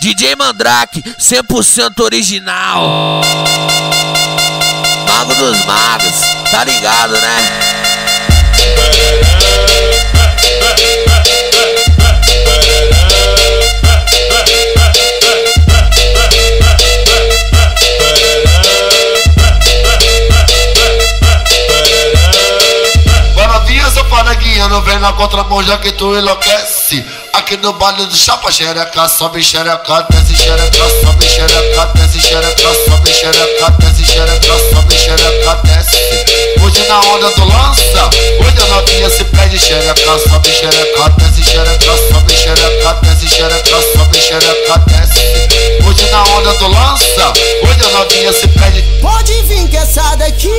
DJ Mandrake, 100% original. Mago dos magos, tá ligado, né? não vem na contramão já que tu enlouquece Aqui no baile do chapa xereca, sobe xereca, desce xereca, sobe xereca, desce xereca, sobe xereca, desce xereca, sobe xereca, desce Hoje na onda do lança, hoje a novinha se pede xereca, sobe xereca, desce xereca, sobe xereca, desce xereca, sobe xereca, desce Hoje na onda do lança, hoje a novinha se pede Pode vir que essa daqui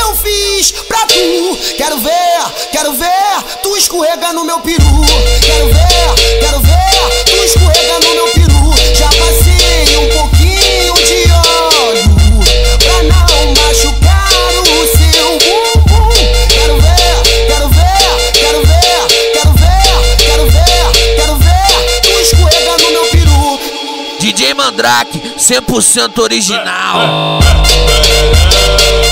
eu fiz pra tu Quero ver, quero ver tu escorrega no meu peru. Quero ver, quero ver tu escorrega no meu peru. Já passei um pouquinho de óleo pra não machucar o seu bumbum. Quero ver, quero ver, quero ver, quero ver, quero ver, quero ver tu escorrega no meu peru. DJ Mandrake, 100% original.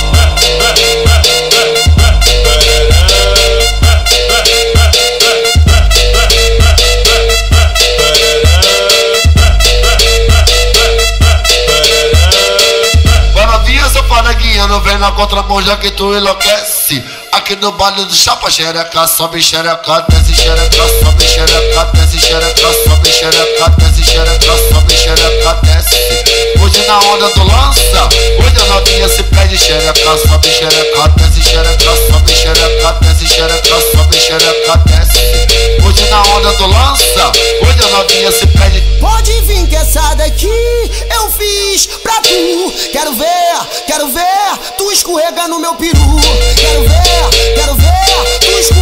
não vem na contramão já que tu enlouquece. Aqui no baile do chapa xereca, sobe xereca, desce xereca, sobe xereca, desce xereca, sobe xereca, desce xereca, sobe xereca, desce. Hoje na onda do lança, hoje a novinha se pede xereca, sobe xereca, desce xereca, sobe xereca, desce xereca, sobe xereca, desce. Hoje na onda do lança, hoje a novinha se pede. Pode vir que essa daqui eu fiz pra tu Quero ver, quero ver, tu escorrega no meu peru. Quero ver, quero ver, tu escorrega.